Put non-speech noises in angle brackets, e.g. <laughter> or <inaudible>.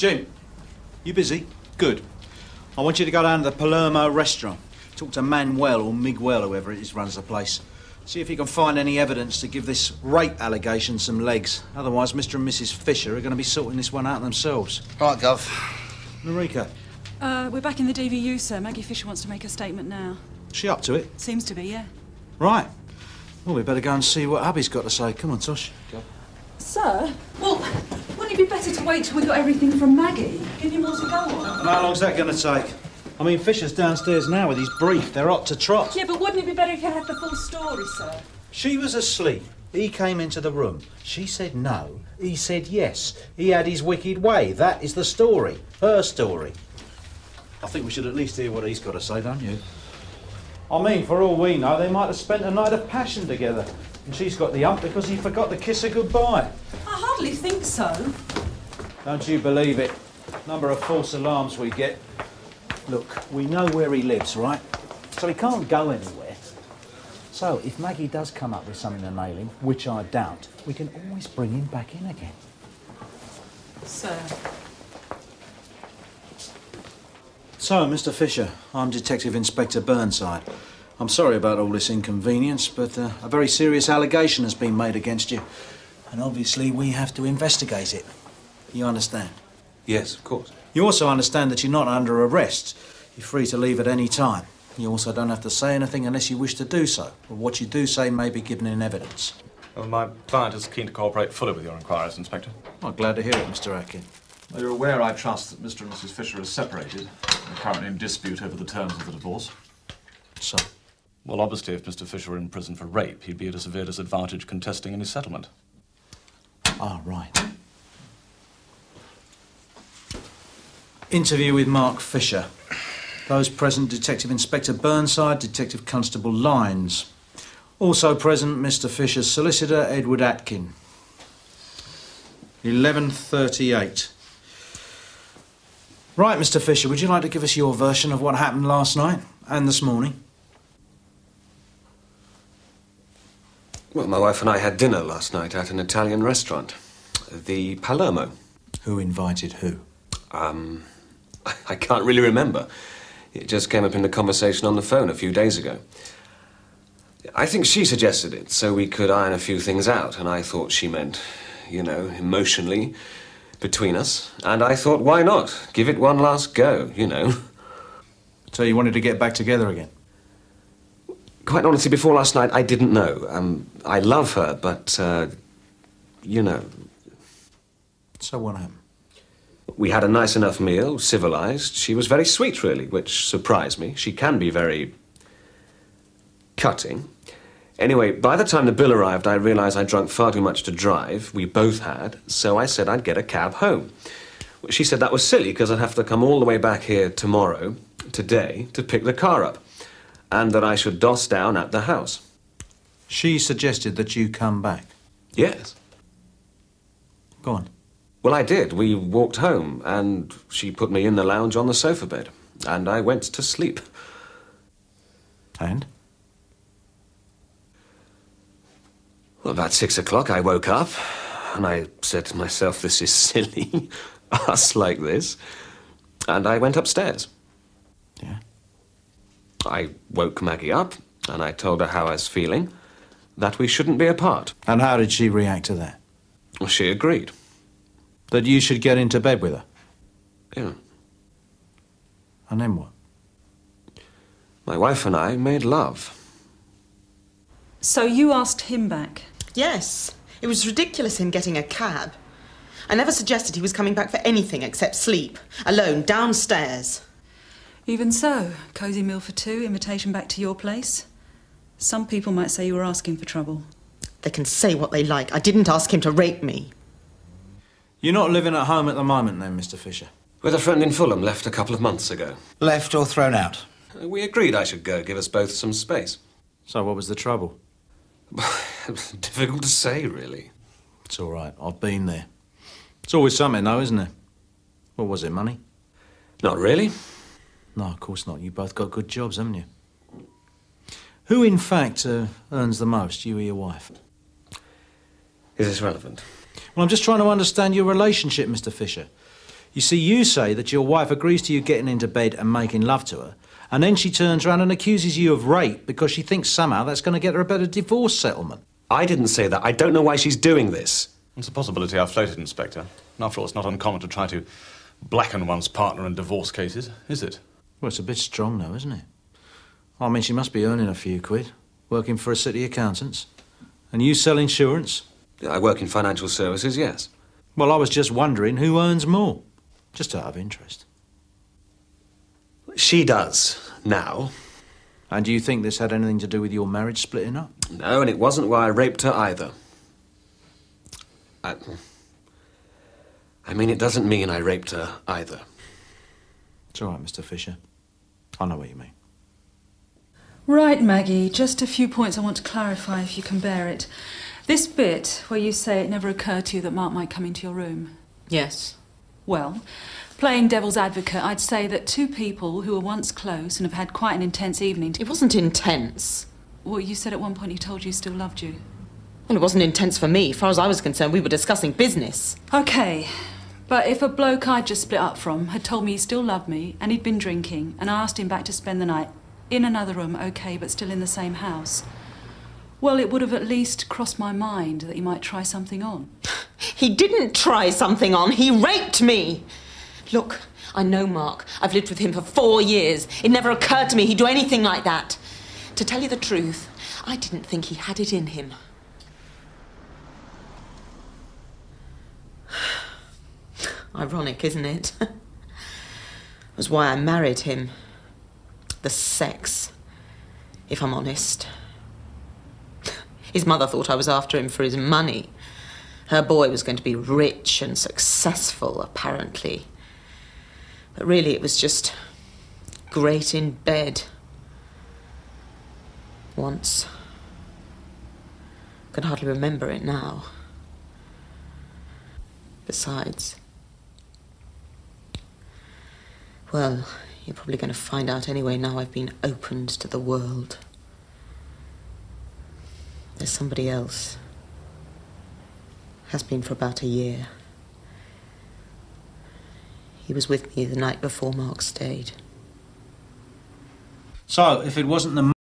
Jim, you busy? Good. I want you to go down to the Palermo restaurant. Talk to Manuel or Miguel, whoever it is runs the place. See if you can find any evidence to give this rape allegation some legs. Otherwise, Mr. and Mrs. Fisher are going to be sorting this one out themselves. Right, Gov. Marika, Uh, we're back in the DVU, sir. Maggie Fisher wants to make a statement now. she up to it? Seems to be, yeah. Right. Well, we better go and see what Abby's got to say. Come on, Tosh. Go. Sir? Well, wouldn't it be better to wait till we got everything from Maggie? Give you more to go on. And how long's that going to take? I mean, Fisher's downstairs now with his brief. They're hot to trot. Yeah, but wouldn't it be better if you had the full story, sir? She was asleep. He came into the room. She said no. He said yes. He had his wicked way. That is the story. Her story. I think we should at least hear what he's got to say, don't you? I mean, for all we know, they might have spent a night of passion together. And she's got the hump because he forgot to kiss her goodbye. I hardly think so. Don't you believe it? Number of false alarms we get. Look, we know where he lives, right? So he can't go anywhere. So if Maggie does come up with something to nail him, which I doubt, we can always bring him back in again. Sir. So, Mr. Fisher, I'm Detective Inspector Burnside. I'm sorry about all this inconvenience, but uh, a very serious allegation has been made against you. And obviously, we have to investigate it. You understand? Yes, of course. You also understand that you're not under arrest. You're free to leave at any time. You also don't have to say anything unless you wish to do so. But what you do say may be given in evidence. Well, my client is keen to cooperate fully with your inquiries, Inspector. I'm glad to hear it, Mr. Atkin. Well, You're aware, I trust, that Mr. and Mrs. Fisher are separated. They're currently in dispute over the terms of the divorce. So, Well, obviously, if Mr. Fisher were in prison for rape, he'd be at a severe disadvantage contesting any settlement. Ah, right. Interview with Mark Fisher. Those present, Detective Inspector Burnside, Detective Constable Lines. Also present, Mr. Fisher's solicitor, Edward Atkin. 11.38. Right, Mr. Fisher, would you like to give us your version of what happened last night and this morning? Well, my wife and I had dinner last night at an Italian restaurant, the Palermo. Who invited who? Um, <laughs> I can't really remember. It just came up in the conversation on the phone a few days ago. I think she suggested it so we could iron a few things out, and I thought she meant, you know, emotionally between us. And I thought, why not? Give it one last go, you know. So you wanted to get back together again? Quite honestly, before last night, I didn't know. Um, I love her, but, uh, you know, So what happened? We had a nice enough meal, civilized. She was very sweet, really, which surprised me. She can be very cutting. Anyway, by the time the bill arrived, I realized I'd drunk far too much to drive. We both had, so I said I'd get a cab home. She said that was silly because I'd have to come all the way back here tomorrow, today, to pick the car up, and that I should doss down at the house. She suggested that you come back. Yes. Go on. Well, I did. We walked home, and she put me in the lounge on the sofa bed, and I went to sleep. And? Well, about six o'clock, I woke up, and I said to myself, this is <laughs> silly, us like this. And I went upstairs. Yeah. I woke Maggie up, and I told her how I was feeling, that we shouldn't be apart. And how did she react to that? Well, she agreed. That you should get into bed with her? Yeah. And then what? My wife and I made love. So you asked him back? Yes. It was ridiculous him getting a cab. I never suggested he was coming back for anything except sleep. Alone, downstairs. Even so, cosy meal for two, invitation back to your place. Some people might say you were asking for trouble. They can say what they like. I didn't ask him to rape me. You're not living at home at the moment, then, Mr. Fisher? With a friend in Fulham, left a couple of months ago. Left or thrown out? We agreed I should go, give us both some space. So, what was the trouble? <laughs> Difficult to say, really. It's all right. I've been there. It's always something, though, isn't it? What was it, money? Not really. No, of course not. You both got good jobs, haven't you? Who, in fact, uh, earns the most, you or your wife? Is this relevant? Well, I'm just trying to understand your relationship, Mr. Fisher. You see, you say that your wife agrees to you getting into bed and making love to her, and then she turns around and accuses you of rape because she thinks somehow that's going to get her a better divorce settlement. I didn't say that. I don't know why she's doing this. It's a possibility I've floated, Inspector. And after all, it's not uncommon to try to blacken one's partner in divorce cases, is it? Well, it's a bit strong, though, isn't it? I mean, she must be earning a few quid, working for a city accountants. And you sell insurance? I work in financial services, yes. Well, I was just wondering who earns more. Just out of interest. She does, now. And do you think this had anything to do with your marriage splitting up? No, and it wasn't why I raped her either. I, I mean, it doesn't mean I raped her either. It's all right, Mr. Fisher. I know what you mean. Right, Maggie, just a few points I want to clarify if you can bear it. This bit where you say it never occurred to you that Mark might come into your room. Yes. Well, playing devil's advocate, I'd say that two people who were once close and have had quite an intense evening. It wasn't intense. Well, you said at one point he told you he still loved you. Well, it wasn't intense for me. As far as I was concerned, we were discussing business. Okay, but if a bloke I'd just split up from had told me he still loved me and he'd been drinking and I asked him back to spend the night in another room, okay, but still in the same house, well, it would have at least crossed my mind that he might try something on. <laughs> He didn't try something on. He raped me. Look, I know Mark. I've lived with him for four years. It never occurred to me he'd do anything like that. To tell you the truth, I didn't think he had it in him. Ironic, isn't it? <laughs> was why I married him. The sex, if I'm honest. His mother thought I was after him for his money. Her boy was going to be rich and successful, apparently. But really, it was just great in bed. Once. Can hardly remember it now. Besides, well, you're probably going to find out anyway now I've been opened to the world. There's somebody else. Has been for about a year. He was with me the night before Mark stayed. So, if it wasn't the